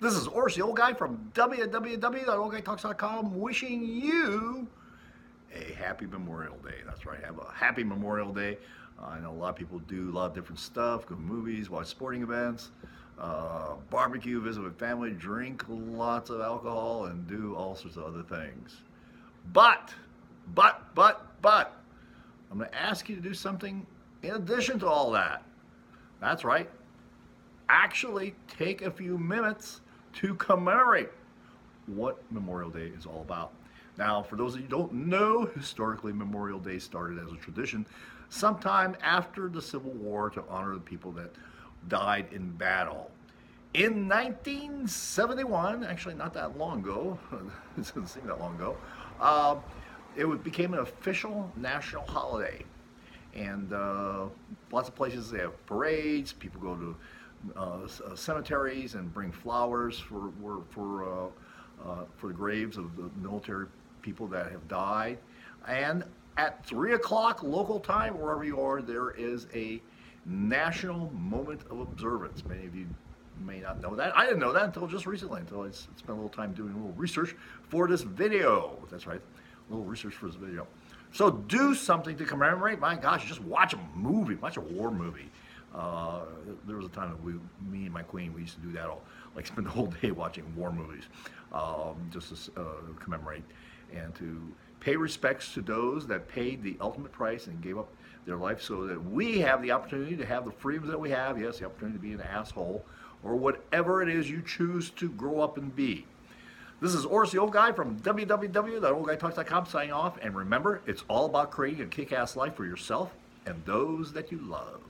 This is Orsi, the old guy from www.oldguytalks.com, wishing you a happy Memorial Day. That's right, have a happy Memorial Day. Uh, I know a lot of people do a lot of different stuff, go to movies, watch sporting events, uh, barbecue, visit with family, drink lots of alcohol, and do all sorts of other things. But, but, but, but, I'm going to ask you to do something in addition to all that. That's right. Actually, take a few minutes to commemorate what Memorial Day is all about. Now, for those of you who don't know, historically Memorial Day started as a tradition sometime after the Civil War to honor the people that died in battle. In 1971, actually not that long ago, it doesn't seem that long ago, uh, it became an official national holiday. And uh, lots of places they have parades, people go to uh, cemeteries and bring flowers for, for, uh, uh, for the graves of the military people that have died. And at 3 o'clock local time, wherever you are, there is a national moment of observance. Many of you may not know that. I didn't know that until just recently, until I spent a little time doing a little research for this video. That's right, a little research for this video. So do something to commemorate. My gosh, just watch a movie, watch a war movie. Uh, there was a time that we, me and my queen, we used to do that all, like spend the whole day watching war movies, um, just to uh, commemorate and to pay respects to those that paid the ultimate price and gave up their life so that we have the opportunity to have the freedoms that we have. Yes, the opportunity to be an asshole or whatever it is you choose to grow up and be. This is Oris, the old guy from www.oldguytalks.com signing off. And remember, it's all about creating a kick ass life for yourself and those that you love.